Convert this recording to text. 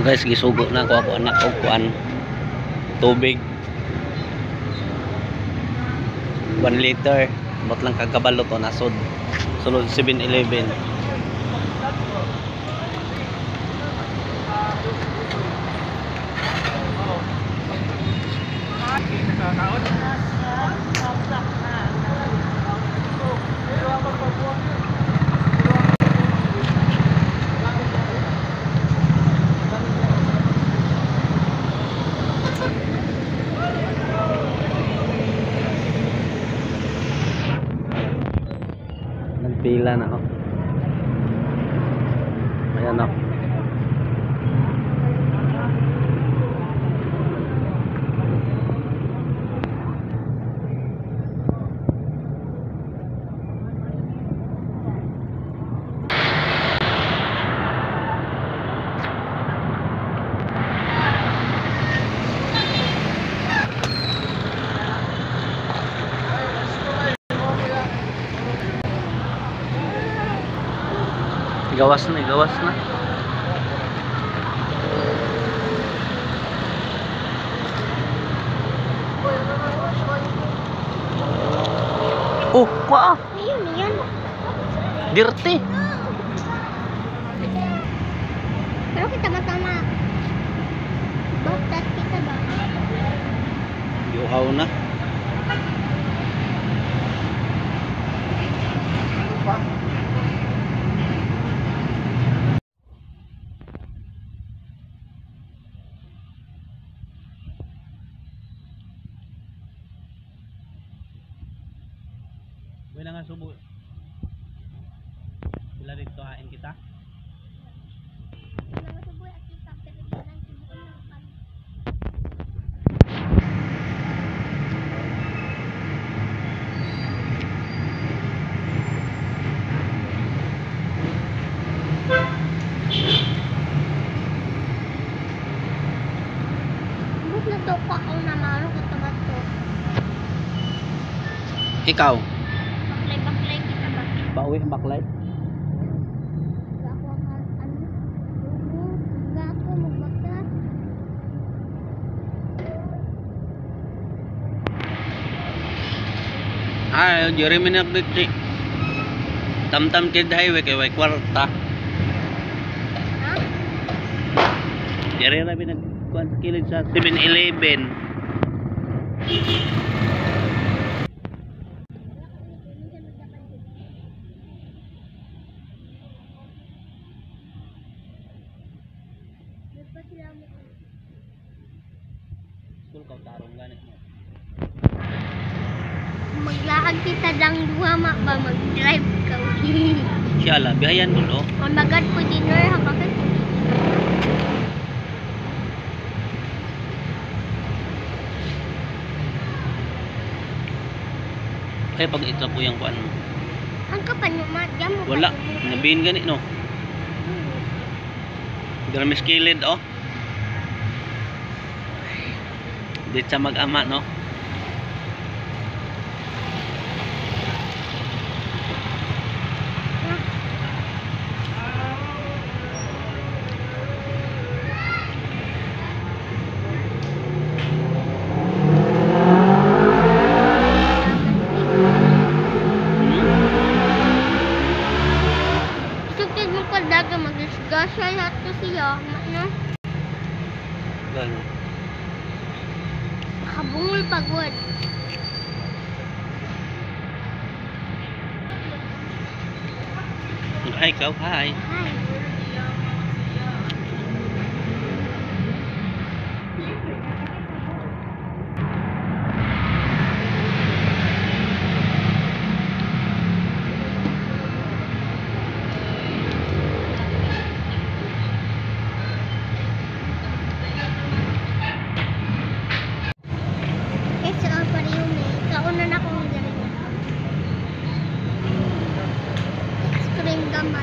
So guys, gisugo na ako ako anak og kuan. Tubig. 1 liter. Bot lang kagabalo to nasod. Sulod 7-Eleven. Nagpila na ako. Ayan ako. Gawas na, gawas na. Oh, kwa! Ayun, ayun. Dirty! Pero kita ba tama? Bakit kita ba? Yuhaw na. Lang sinubukan ng pan. Buk na to pa ako na maro kita ba to? Ikaw, Baklay-baklay kita ba? Pauwi baklay? Ah, jari minak dito. Tam-tam kid highway kay way kwarta. Ha? Jari ra binag kuan kilid sa 7-Eleven. School ka tarong gani mo. Maglakad kita lang duha ma ba mag-drive ka. Siya la bihayan dulo. Kung magad po dinner ha bakit? Kaya pag ito po yung kuan mo. Ang kapanumat, diyan mo. Wala, nabihin gani no. Gramis kilid oh. Di sa mag-ama no. Siya. Ano? Gano. Nakabungol pagod. Ay, ikaw, hi. Hi. 干嘛